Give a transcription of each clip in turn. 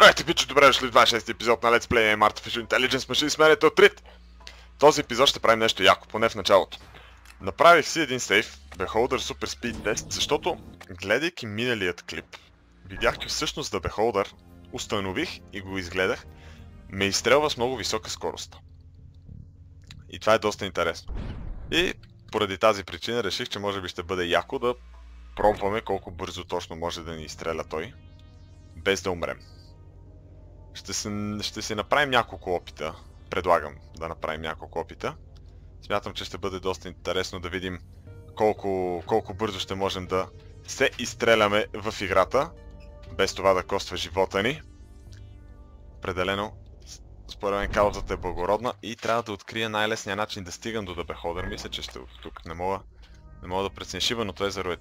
Здравейте, пичи, добре дошли в 26 епизод на Let's Play M Artificial Intelligence Machine мен е Трит. Този епизод ще правим нещо яко, поне в началото. Направих си един сейф, Beholder Super Speed Test, защото гледайки миналият клип, видях, че всъщност да Beholder установих и го изгледах, ме изстрелва с много висока скорост. И това е доста интересно. И поради тази причина реших, че може би ще бъде яко да пробваме колко бързо точно може да ни изстреля той, без да умрем. Ще, се, ще си направим няколко опита. Предлагам да направим няколко опита. Смятам, че ще бъде доста интересно да видим колко, колко бързо ще можем да се изстреляме в играта, без това да коства живота ни. Определено, според мен каузата е благородна и трябва да открия най-лесния начин да стигам до Дабеходър. Мисля, че ще тук. Не мога, не мога да преценя. Шибаното езеро е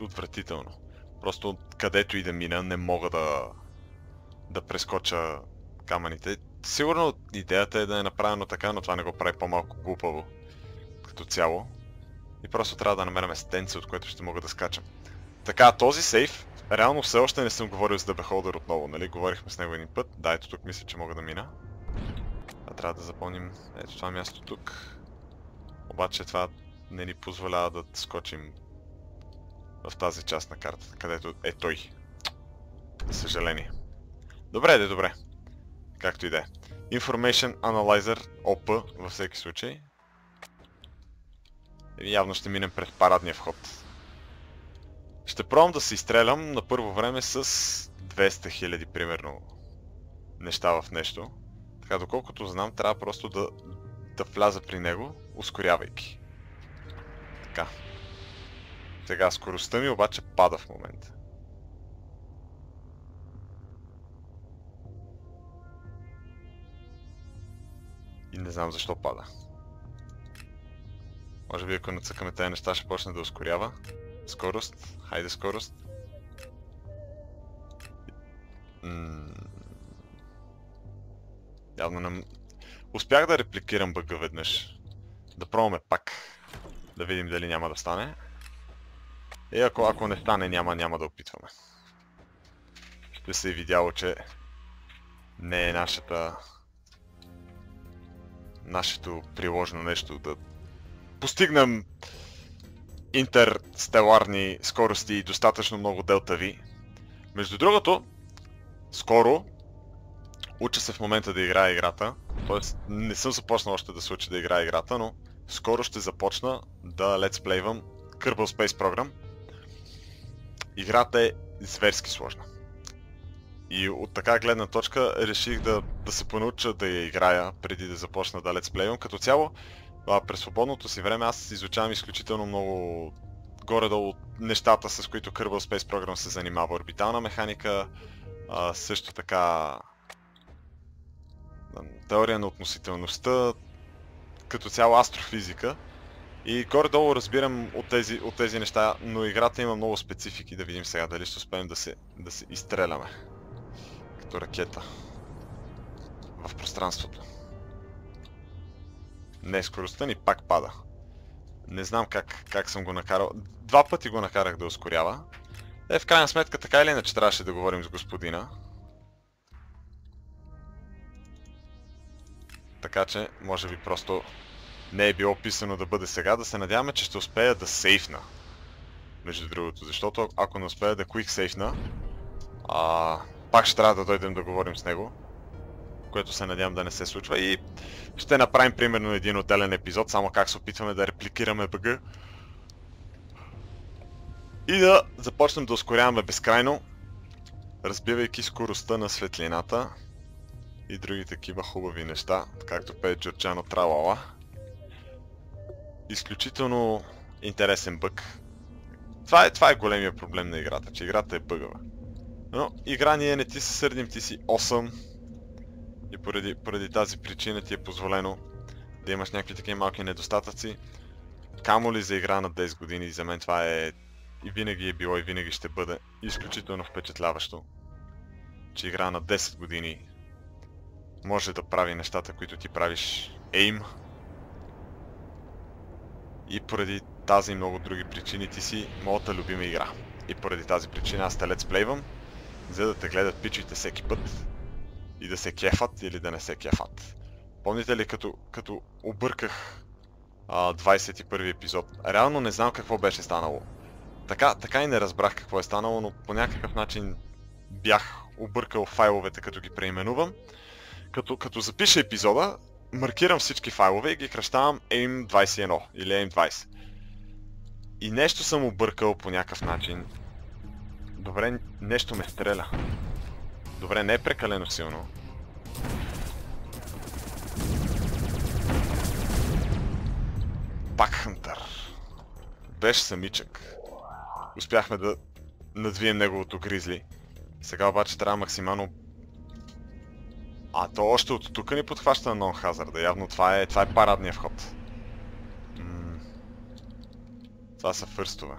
отвратително. Просто където и да мина, не мога да, да прескоча камъните. Сигурно идеята е да е направено така, но това не го прави по-малко глупаво като цяло. И просто трябва да намерим стенце, от което ще мога да скачам. Така, този сейф, реално все още не съм говорил The Beholder отново, нали? Говорихме с него един път. Да, ето тук мисля, че мога да мина. А трябва да запомним ето това място тук. Обаче това не ни позволява да скочим в тази част на картата, където е той. За съжаление. Добре, де, добре. Както и да е. Information Analyzer OP във всеки случай. Явно ще минем през парадния вход. Ще пробвам да се изстрелям на първо време с 200 000 примерно неща в нещо. Така, доколкото знам, трябва просто да, да вляза при него, ускорявайки. Така. Сега скоростта ми обаче пада в момента. И не знам защо пада. Може би ако нацъкаме тези неща ще почне да ускорява. Скорост. Хайде скорост. Явно не... Успях да репликирам бъга веднъж. Да пробваме пак. Да видим дали няма да стане. И ако, ако не стане, няма, няма да опитваме. Ще се е видяло, че не е нашата нашето приложено нещо да постигнем интерстеларни скорости и достатъчно много делта V. Между другото, скоро уча се в момента да играя играта, т.е. не съм започнал още да се уча да играя играта, но скоро ще започна да летсплейвам Kerbal Space Program. Играта е зверски сложна. И от така гледна точка реших да, да се понауча да я играя преди да започна да летсплейвам. Като цяло, през свободното си време аз изучавам изключително много горе-долу нещата, с които Kerbal Space Program се занимава. Орбитална механика, а, също така теория на относителността, като цяло астрофизика. И горе-долу разбирам от тези, от тези неща, но играта има много специфики, да видим сега дали ще успеем да се, да се изстреляме като ракета в пространството. Не, скоростта ни пак пада. Не знам как, как съм го накарал. Два пъти го накарах да ускорява. Е, в крайна сметка така или иначе трябваше да говорим с господина. Така че, може би просто не е било описано да бъде сега. Да се надяваме, че ще успея да сейфна. Между другото, защото ако не успея да quick сейфна, а, пак ще трябва да дойдем да говорим с него, което се надявам да не се случва и ще направим примерно един отделен епизод, само как се опитваме да репликираме бъга и да започнем да ускоряваме безкрайно, разбивайки скоростта на светлината и други такива хубави неща, както пее Джорджано Тралала. Изключително интересен бък. Това е, това е големия проблем на играта, че играта е бъгава. Но игра ние не ти се сърдим, ти си 8. И поради, поради тази причина ти е позволено да имаш някакви такива малки недостатъци. Камо ли за игра на 10 години, за мен това е и винаги е било и винаги ще бъде изключително впечатляващо. Че игра на 10 години може да прави нещата, които ти правиш AIM. И поради тази и много други причини ти си моята любима игра. И поради тази причина аз те летсплейвам за да те гледат пичите всеки път и да се кефат или да не се кефат. Помните ли като, като обърках а, 21 епизод? Реално не знам какво беше станало. Така, така и не разбрах какво е станало, но по някакъв начин бях объркал файловете като ги преименувам. Като, като запиша епизода, маркирам всички файлове и ги кръщавам AIM21 или AIM20. И нещо съм объркал по някакъв начин. Добре, нещо ме стреля. Добре, не е прекалено силно. Пак Хънтър. Беше самичък. Успяхме да надвием неговото гризли. Сега обаче трябва максимално... А, то още от тук ни подхваща на Non-Hazard. Явно това е, това е парадния вход. Това са фърстове.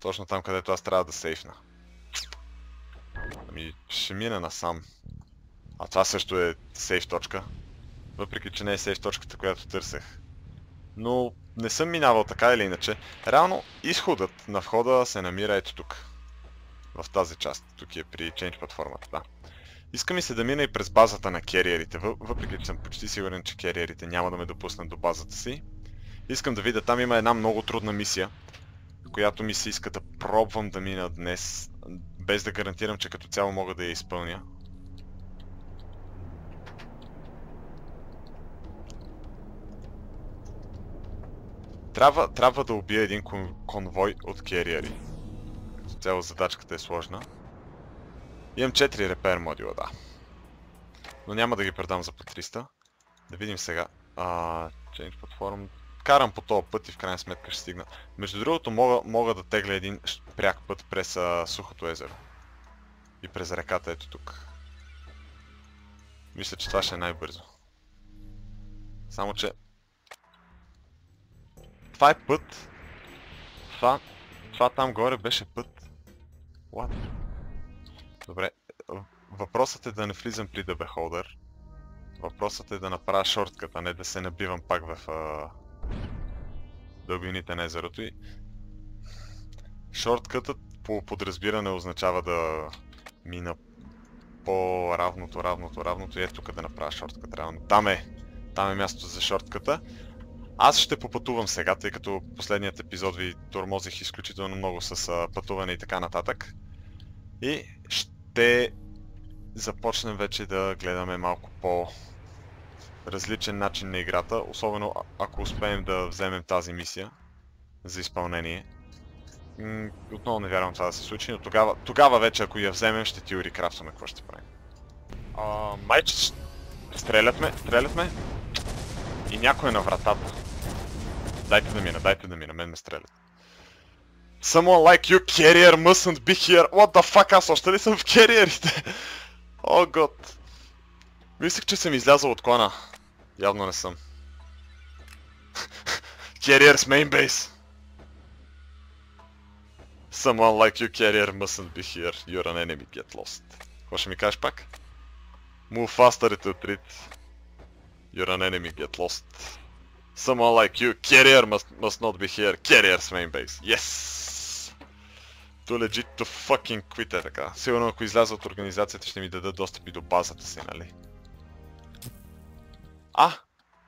Точно там, където аз трябва да сейфна. Ами, ще мина насам. А това също е сейф точка. Въпреки, че не е сейф точката, която търсех. Но не съм минавал така или иначе. Реално, изходът на входа се намира ето тук. В тази част. Тук е при Change платформата, да. Иска ми се да мина и през базата на кериерите, въпреки че съм почти сигурен, че кериерите няма да ме допуснат до базата си. Искам да видя, там има една много трудна мисия, която ми се иска да пробвам да мина днес, без да гарантирам, че като цяло мога да я изпълня. Трябва, трябва да убия един кон, конвой от кериери. Като цяло задачката е сложна. Имам 4 репер модула, да. Но няма да ги предам за по 300. Да видим сега. А, change platform. Карам по този път и в крайна сметка ще стигна. Между другото мога, мога да тегля един пряк път през а, Сухото езеро. И през реката ето тук. Мисля, че това ще е най-бързо. Само, че... Това е път. Това... Това там горе беше път. What? Добре. Въпросът е да не влизам при The Beholder. Въпросът е да направя шорткът, а не да се набивам пак в а... дълбините на езерото и... Шорткътът по подразбиране означава да мина по-равното, равното, равното и ето тук да направя шорткът. Реално. Там е, там е мястото за шортката. Аз ще попътувам сега, тъй като последният епизод ви тормозих изключително много с пътуване и така нататък. И ще започнем вече да гледаме малко по различен начин на играта, особено ако успеем да вземем тази мисия за изпълнение. отново не вярвам това да се случи, но тогава, тогава вече ако я вземем ще ти рекрафтваме какво ще правим. А, майче, стрелят ме, стрелят ме и някой е на вратата. Дайте да мина, дайте да мина, мен ме стрелят. Someone like you, carrier, mustn't be here. What the fuck, аз още ли съм в кериерите? О, oh, год. Мислих, че съм излязъл от клана. Явно не съм. Carrier's main base. Someone like you, carrier, mustn't be here. You're an enemy, get lost. Какво ще ми кажеш пак? Move faster to retreat. You're an enemy, get lost. Someone like you, carrier must, must not be here. Carrier's main base. Yes! To legit to fucking quit е така. Сигурно ако изляза от организацията ще ми дадат достъпи до базата си, нали? А!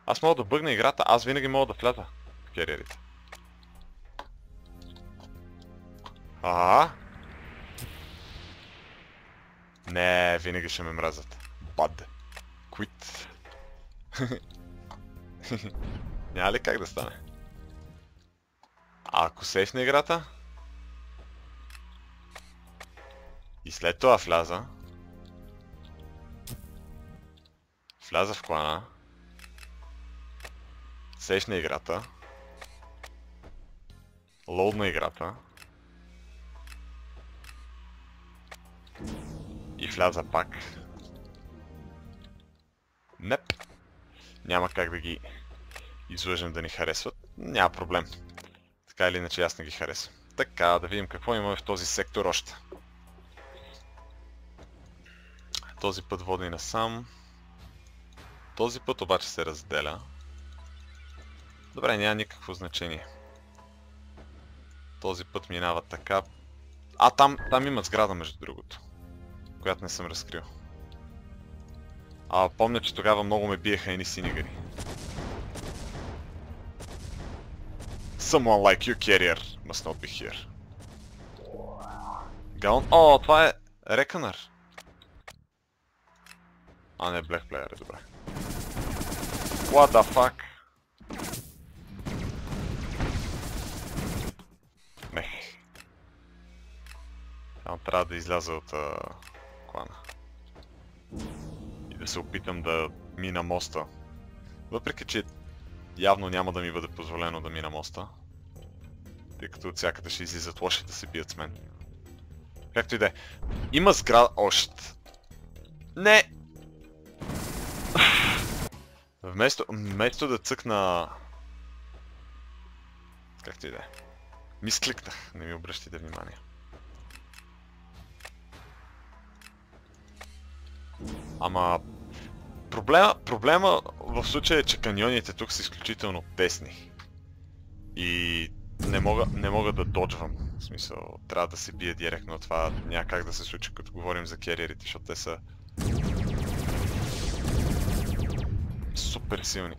Аз мога да бъгна играта, аз винаги мога да вляза в кериерите. А? Не, винаги ще ме мразят. Бад. Quit. Няма ли как да стане? А ако сейфна играта? И след това вляза. Вляза в клана. Сейфна играта. Лоудна играта. И вляза пак. Неп. Няма как да ги излъжем да ни харесват. Няма проблем. Така или иначе аз не ги харесвам. Така, да видим какво имаме в този сектор още. Този път води насам. Този път обаче се разделя. Добре, няма никакво значение. Този път минава така. А, там, там има сграда между другото. която не съм разкрил. А помня, че тогава много ме биеха едни синигъри. Someone like you, carrier, must not be here. Галон... О, това е Рекънър. А не, Black Player е добре. What the fuck? Там трябва да изляза от а, клана. И да се опитам да мина моста. Въпреки, че явно няма да ми бъде позволено да мина моста. Тъй като от всякъде ще излизат лоши да се бият с мен. Както и да е. Има сграда... Още. Не! Вместо, вместо да цъкна... Както и да е. Мискликнах, не ми обръщайте внимание. Ама... Проблема, проблема в случая е, че каньоните тук са изключително тесни. И не мога, не мога да доджвам. В смисъл, трябва да се бие директно. Това няма как да се случи, като говорим за кериерите, защото те са супер силни.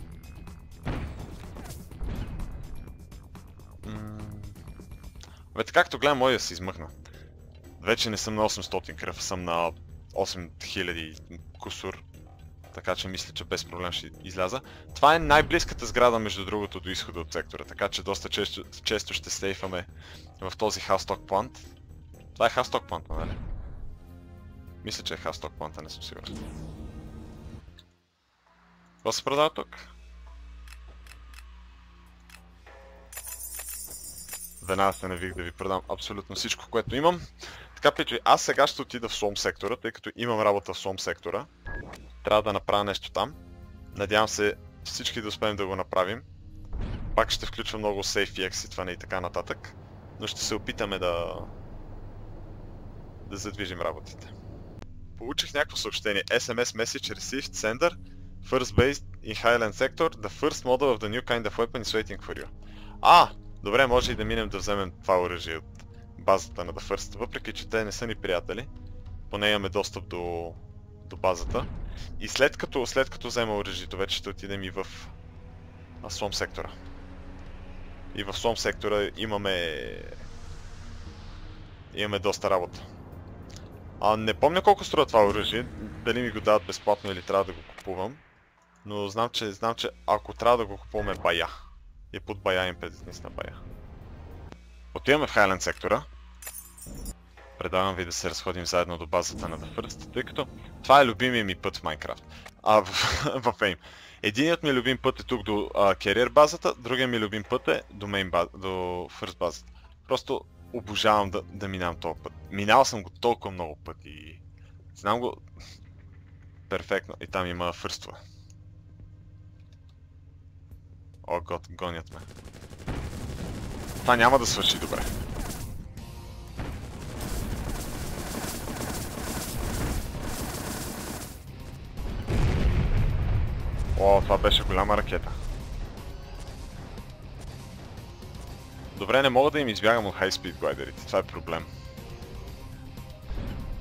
Бе, както гледам, мой да се измъкна. Вече не съм на 800 кръв, съм на 8000 кусур. Така че мисля, че без проблем ще изляза. Това е най-близката сграда, между другото, до изхода от сектора. Така че доста често, често ще сейфаме в този Хасток плант. Това е Хасток плант, нали? Мисля, че е Хасток планта, не съм сигурен. Какво се продава тук? Веднага се навих да ви продам абсолютно всичко, което имам. Така, Пичи, аз сега ще отида в Слом сектора, тъй като имам работа в Слом сектора. Трябва да направя нещо там. Надявам се всички да успеем да го направим. Пак ще включва много сейф и екситване и така нататък. Но ще се опитаме да... да задвижим работите. Получих някакво съобщение. SMS message received sender first base in Highland sector. The first model of the new kind of weapon is waiting for you. А! Добре, може и да минем да вземем това оръжие от базата на The First. Въпреки, че те не са ни приятели. Поне имаме достъп до, до базата. И след като, след като взема оръжието, вече ще отидем и в Слом сектора. И в Слом сектора имаме... Имаме доста работа. А, не помня колко струва това оръжие, дали ми го дават безплатно или трябва да го купувам. Но знам, че, знам, че ако трябва да го купуваме бая. И под бая им петдесниц на бая. Отиваме в Хайленд сектора. Предавам ви да се разходим заедно до базата на The First, тъй като това е любимия ми път в Майнкрафт. А, в, в Aim. Единият ми любим път е тук до Carrier базата, другият ми любим път е до, main баз, до First базата. Просто обожавам да, да минавам този път. Минал съм го толкова много пъти знам го перфектно. И там има фърства. О, год, гонят ме. Това няма да свърши добре. О, това беше голяма ракета. Добре, не мога да им избягам от High Speed глайдерите, това е проблем.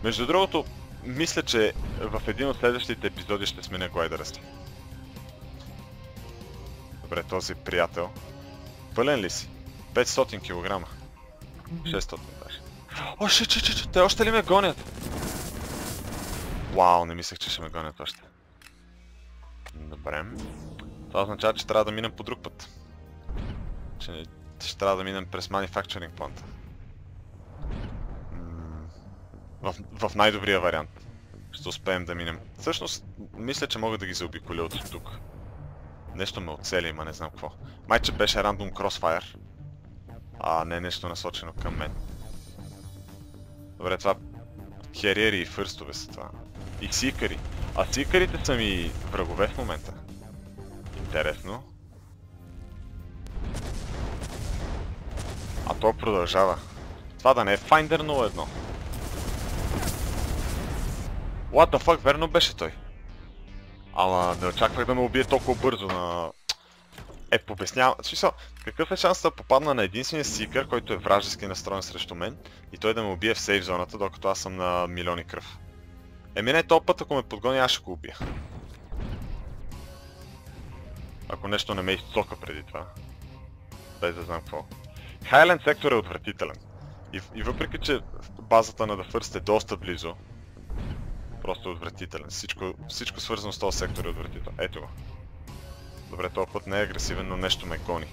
Между другото, мисля, че в един от следващите епизоди ще сменя глайдера си. Добре, този приятел. Пълен ли си? 500 кг. 600 даже. О, ще, че, че, че, те още ли ме гонят? Вау, не мислех, че ще ме гонят още. Добре. Това означава, че трябва да минем по друг път. Че ще трябва да минем през Manufacturing Plant. В, в най-добрия вариант. Ще успеем да минем. Всъщност, мисля, че мога да ги заобиколя от тук. Нещо ме оцели, ма не знам какво. Майче беше Random Crossfire. А, не нещо насочено към мен. Добре, това... Хериери и фърстове са това. И сикари. А сикарите са ми врагове в момента. Интересно. А то продължава. Това да не е Finder 01. What the fuck, верно беше той. Ама не очаквах да ме убие толкова бързо на... Е, побеснявам... В смисъл, какъв е шанс да попадна на единствения сикър, който е вражески настроен срещу мен и той да ме убие в сейф зоната, докато аз съм на милиони кръв? Еми не, този път ако ме подгони, аз ще го убия. Ако нещо не ме изцока преди това. Без да знам какво. Хайленд сектор е отвратителен. И, и въпреки, че базата на The First е доста близо, просто е отвратителен. Всичко, всичко свързано с този сектор е отвратителен. Ето го. Добре, този път не е агресивен, но нещо ме гони.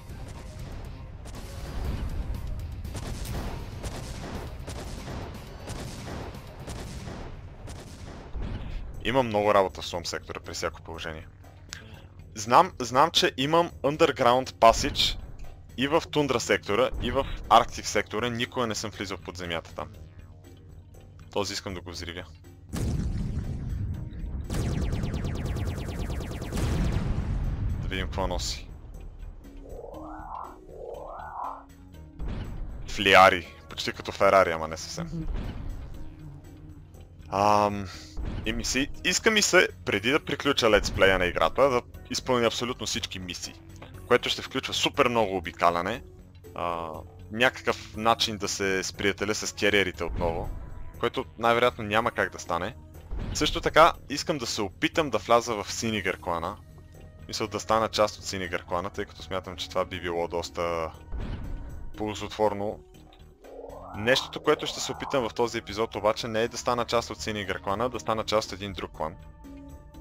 Има много работа в Swamp сектора при всяко положение. Знам, знам, че имам Underground Passage и в Тундра сектора, и в Арктик сектора. Никога не съм влизал под земята там. Този искам да го взривя. Да видим какво носи. Флиари. Почти като Ферари, ама не съвсем. Ам... И ми се, иска ми се, преди да приключа летсплея на играта, да изпълня абсолютно всички мисии. Което ще включва супер много обикаляне, а, някакъв начин да се сприятеля с кериерите отново, което най-вероятно няма как да стане. Също така, искам да се опитам да вляза в Синигър клана. Мисля да стана част от Синигър клана, тъй като смятам, че това би било доста ползотворно Нещото, което ще се опитам в този епизод обаче не е да стана част от сини игър клана, да стана част от един друг клан,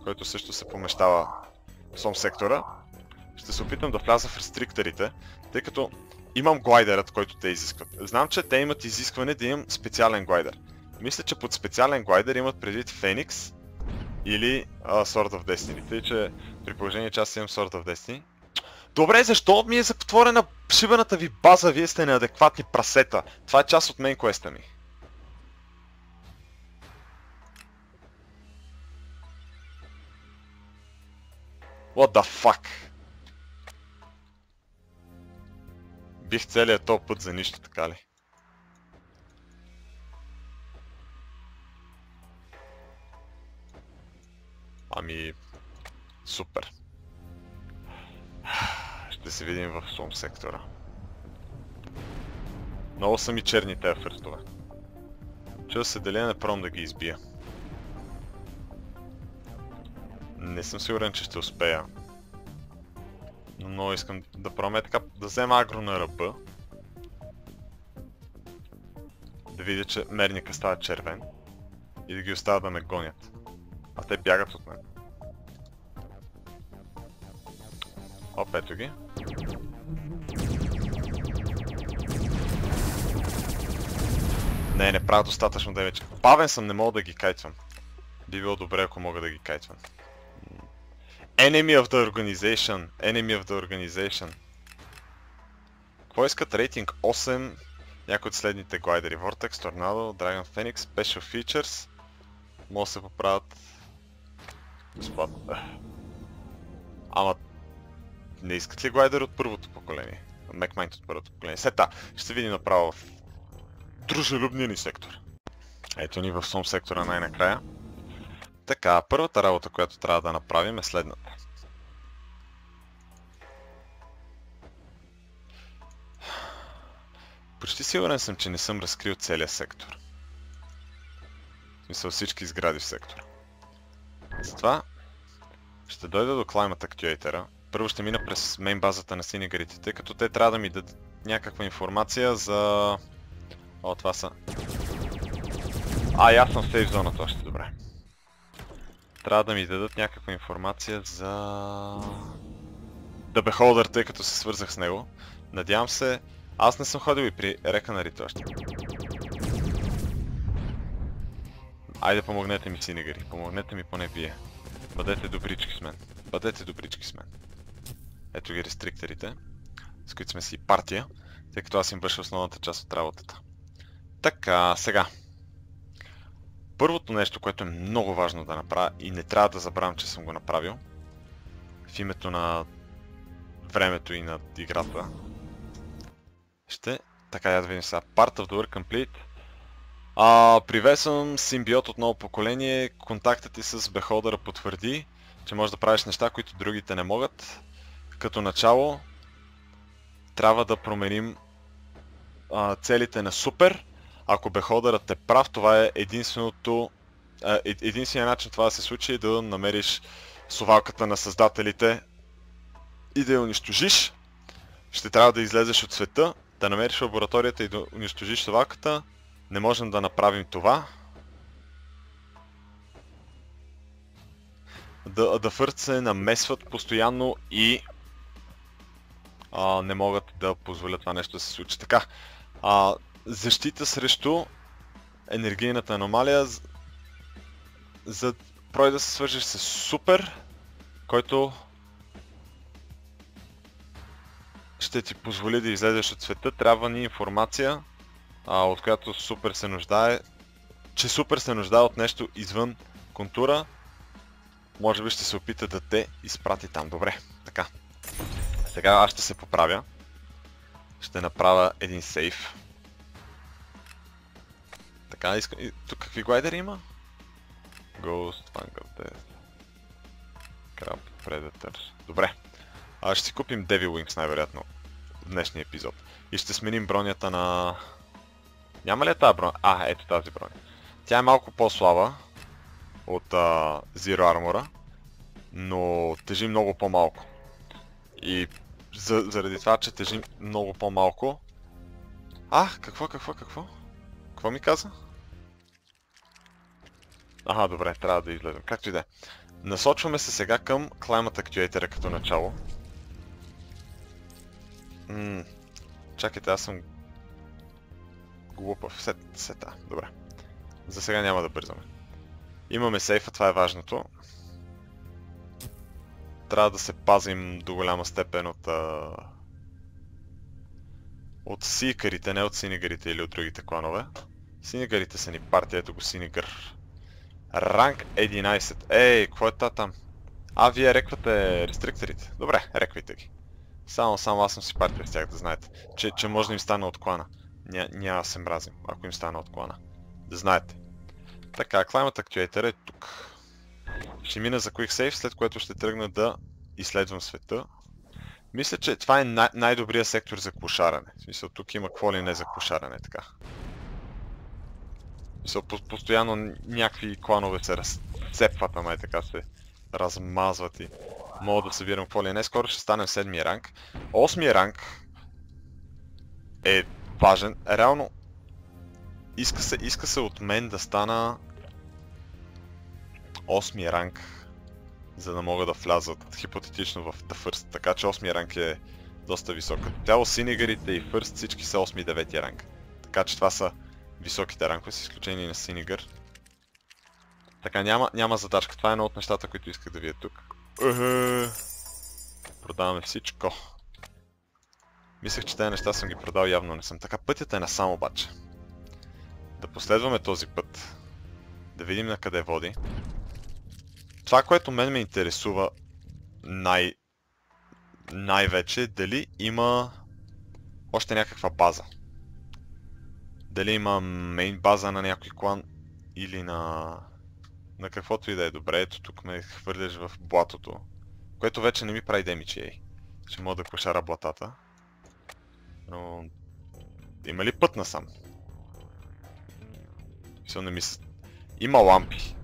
който също се помещава в сом сектора. Ще се опитам да вляза в рестрикторите, тъй като имам глайдерът, който те изискват. Знам, че те имат изискване да имам специален глайдер. Мисля, че под специален глайдер имат предвид Феникс или uh, Sword of Destiny. Тъй, че при положение, че аз имам Sword of Destiny, Добре, защо ми е затворена шибаната ви база, вие сте неадекватни прасета. Това е част от мейн квеста ми. What the fuck? Бих целият този път за нищо, така ли? Ами... Супер. Ще се видим в Сум сектора. Много са ми черни тези фърстове. Чува се дали не пробвам да ги избия. Не съм сигурен, че ще успея. Но искам да пробвам е така, да взема агро на ръба. Да видя, че мерника става червен. И да ги оставя да ме гонят. А те бягат от мен. Оп, ето ги. Не, не правя достатъчно демидж. Бавен съм, не мога да ги кайтвам. Би било добре, ако мога да ги кайтвам. Enemy of the Organization. Enemy of the Organization. Какво искат? Рейтинг 8. Някои от следните глайдери. Vortex, Tornado, Dragon Phoenix, Special Features. Може да се поправят безплатно. Ама не искат ли глайдер от първото поколение? MacMind от първото поколение. Сета, ще видим направо в дружелюбния ни сектор. Ето ни в Сум сектора най-накрая. Така, първата работа, която трябва да направим е следната. Почти сигурен съм, че не съм разкрил целия сектор. В смисъл всички сгради в сектора. Затова ще дойда до Climate Actuator първо ще мина през мейн базата на синигарите, тъй като те трябва да ми дадат някаква информация за... О, това са... А, в сейф зоната още, добре. Трябва да ми дадат някаква информация за... The Beholder, тъй като се свързах с него. Надявам се... Аз не съм ходил и при реканарите още. Айде помогнете ми синигари, помогнете ми поне вие. Бъдете добрички с мен. Бъдете добрички с мен. Ето ги рестрикторите, с които сме си партия, тъй като аз им върша основната част от работата. Така, сега. Първото нещо, което е много важно да направя и не трябва да забравям, че съм го направил, в името на времето и на играта, ще... Така, я да видим сега. Part of the work complete. А, приветствам симбиот от ново поколение. Контактът ти с Beholder потвърди, че можеш да правиш неща, които другите не могат като начало трябва да променим а, целите на супер. Ако беходърът е прав, това е единственото а, е- начин това да се случи е да намериш совалката на създателите и да я унищожиш. Ще трябва да излезеш от света, да намериш лабораторията и да унищожиш совалката. Не можем да направим това. Да, да фърт се намесват постоянно и а, не могат да позволят това нещо да се случи. Така, а, защита срещу енергийната аномалия, за прой да се свържеш с супер, който ще ти позволи да излезеш от света, трябва ни информация, а, от която супер се нуждае, че супер се нуждае от нещо извън контура, може би ще се опита да те изпрати там. Добре, така. Сега аз ще се поправя. Ще направя един сейф. Така, искам... Тук какви глайдери има? Ghost, Vanguard Death. Crab, Predator. Добре. А ще си купим Devil Wings най-вероятно в днешния епизод. И ще сменим бронята на... Няма ли е тази броня? А, ето тази броня. Тя е малко по-слаба от uh, Zero Armor, но тежи много по-малко. И за, заради това, че тежи много по-малко... А, какво, какво, какво? Какво ми каза? Аха, добре, трябва да излезем. Както и да е. Насочваме се сега към Climate Actuator като начало. Ммм... Чакайте, аз съм... Глупав. Сет, сета. Добре. За сега няма да бързаме. Имаме сейфа, това е важното. Трябва да се пазим до голяма степен от... А... От сикарите, не от синигарите или от другите кланове. Синигарите са ни партия, ето го синигър. Ранг 11. Ей, какво е та там? А, вие реквате рестрикторите. Добре, реквайте ги. Само, само аз съм си партия с тях, да знаете. Че, че може да им стане от клана. Ня, няма да се мразим, ако им стане от клана. Да знаете. Така, Climate Actuator е тук. Ще мина за Quick Save, след което ще тръгна да изследвам света. Мисля, че това е най- най-добрият сектор за клошаране. В смисъл, тук има какво ли не за клошаране, така. Мисъл, постоянно някакви кланове се разцепват, ама така се размазват и мога да събирам какво ли не. Скоро ще станем седмия ранг. Осмия ранг е важен. Реално иска се, иска се от мен да стана осмия ранг, за да мога да влязат хипотетично в The First. Така че осмия ранг е доста висок. Тяло синигарите и First всички са 8-9 ранг. Така че това са високите рангове, с изключение на Синигър. Така, няма, няма задачка. Това е едно от нещата, които исках да видя тук. Продаваме всичко. Мислех, че тези неща съм ги продал, явно не съм. Така, пътят е насам обаче. Да последваме този път. Да видим на къде води. Това, което мен ме интересува най... най-вече, е дали има още някаква база. Дали има мейн база на някой клан или на... на каквото и да е добре. Ето тук ме хвърляш в блатото. Което вече не ми прави демичи, ей. Ще мога да кошара блатата. Но... Има ли път насам? Мисля, не мисля. Има лампи.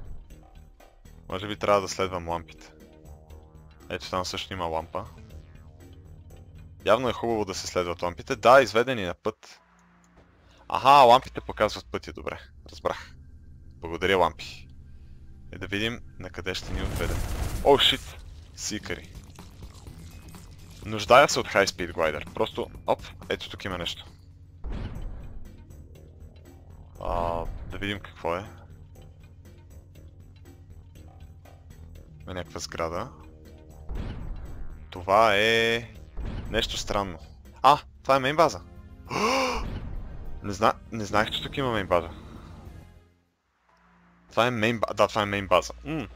Може би трябва да следвам лампите. Ето там също има лампа. Явно е хубаво да се следват лампите. Да, изведени на път. Аха, лампите показват пътя, добре. Разбрах. Благодаря, лампи. Е да видим на къде ще ни отведе. О, шит! Сикари. Нуждая се от High Speed Glider. Просто, оп, ето тук има нещо. А, да видим какво е. Има някаква сграда. Това е... Нещо странно. А, това е мейн база. Не, зна... не знаех, че тук има мейн база. Това е мейн база. Да, това е мейн база. М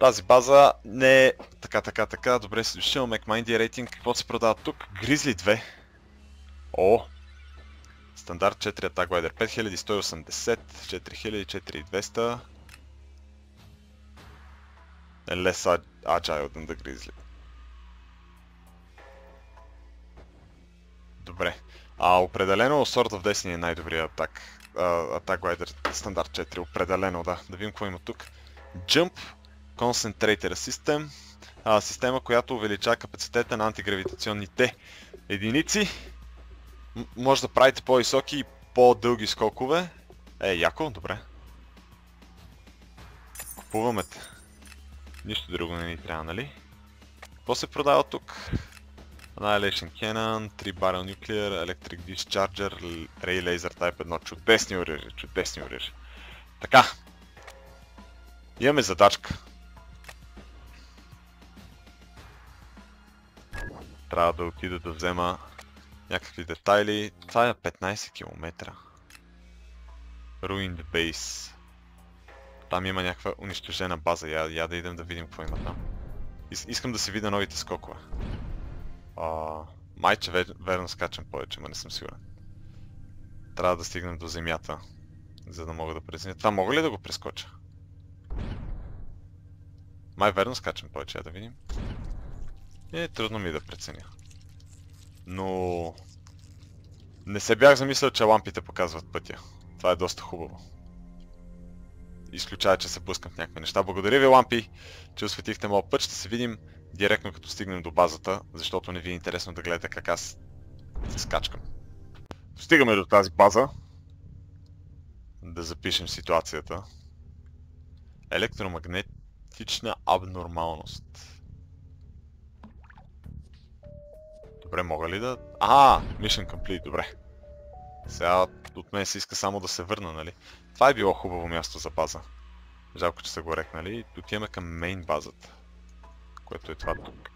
Тази база не е... Така, така, така. Добре си дошъл. MacMindy рейтинг. Какво се продава тук? Grizzly 2. О! Стандарт 4 атак глайдер. 5180, 4000, 4200. Less agile than the Grizzly. Добре. А определено Sword of Destiny е най-добрият атак Attack Glider стандарт 4, определено, да. Да видим какво има тук. Jump Concentrator System. А, система, която увеличава капацитета на антигравитационните единици. М- може да правите по-високи и по-дълги скокове. Е, яко, добре. Купуваме те. Нищо друго не ни трябва, нали? Какво се продава тук? Annihilation Cannon, 3 Barrel Nuclear, Electric Discharger, Ray Laser Type 1. Чудесни оръжия, чудесни оръжия. Така. Имаме задачка. Трябва да отида да взема някакви детайли. Това е 15 км. Ruined Base. Там има някаква унищожена база. Я, я да идем да видим какво има там. Ис, искам да си видя новите скокове. А, майче верно скачам повече, но не съм сигурен. Трябва да стигнем до земята, за да мога да преценя. Това мога ли да го прескоча? Май верно скачам повече, я да видим. Е, трудно ми да преценя. Но... Не се бях замислял, че лампите показват пътя. Това е доста хубаво. Изключава, че се пускам в някакви неща. Благодаря ви, лампи, че осветихте моят път. Ще се видим директно като стигнем до базата, защото не ви е интересно да гледате как аз се скачкам. Стигаме до тази база. Да запишем ситуацията. Електромагнетична абнормалност. Добре, мога ли да... А, Mission Complete, добре. Сега от мен се иска само да се върна, нали? Това е било хубаво място за база. Жалко, че са го рекнали. Отиваме към мейн базата. Което е това тук.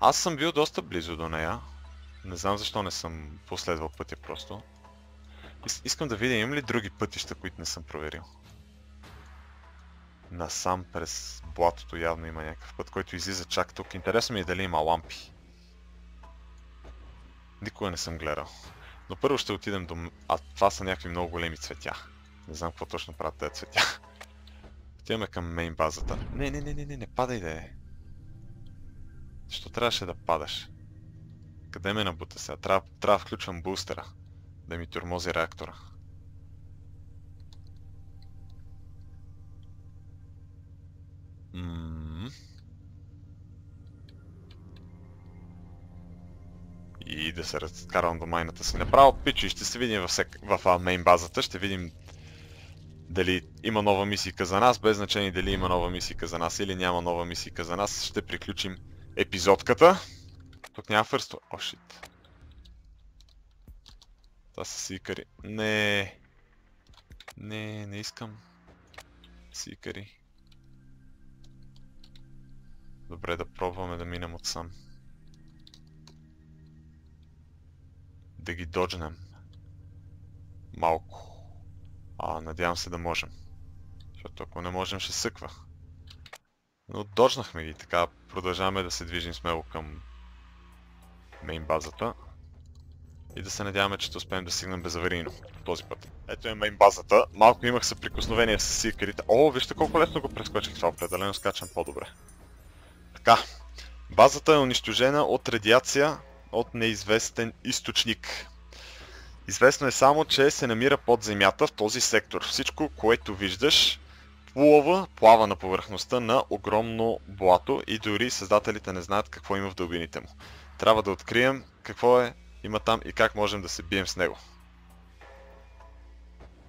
Аз съм бил доста близо до нея. Не знам защо не съм последвал пътя просто. Искам да видя имам ли други пътища, които не съм проверил. Насам през блатото явно има някакъв път, който излиза чак тук. Интересно ми е дали има лампи. Никога не съм гледал. Но първо ще отидем до... А това са някакви много големи цветя. Не знам какво точно правят тези цветя. Отиваме към мейн базата. Не, не, не, не, не, не падай да е. Защо трябваше да падаш? Къде ме набута сега? Трябва, трябва да включвам бустера. Да ми турмози реактора. Да се разкарвам до майната си направо. Пичи, ще се видим в, в мейн базата, ще видим дали има нова мисийка за нас, без значение дали има нова мисийка за нас или няма нова мисийка за нас. Ще приключим епизодката. Тук няма фърсто. О, шит. Това са сикари. Не. Не, не искам. Сикари. Добре, да пробваме да минем от сам. Да ги доджнем. Малко. А, надявам се да можем. Защото ако не можем, ще съква. Но доджнахме ги, така продължаваме да се движим смело към мейн базата. И да се надяваме, че ще успеем да стигнем безаварийно този път. Ето е мейн базата. Малко имах съприкосновение с сикарите. О, вижте колко лесно го прескочих това. Определено скачам по-добре. Така. Базата е унищожена от радиация от неизвестен източник. Известно е само, че се намира под земята в този сектор. Всичко, което виждаш, плува, плава на повърхността на огромно блато и дори създателите не знаят какво има в дълбините му. Трябва да открием какво е, има там и как можем да се бием с него.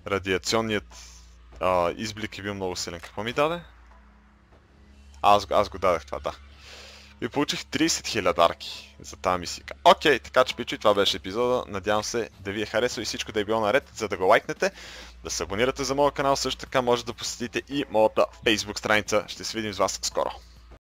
Радиационният а, изблик е бил много силен. Какво ми даде? аз, аз го дадах това, да и получих 30 000 арки за тази мисика. Окей, така че пичи, това беше епизода. Надявам се да ви е харесал и всичко да е било наред, за да го лайкнете, да се абонирате за моят канал, също така може да посетите и моята Facebook страница. Ще се видим с вас скоро.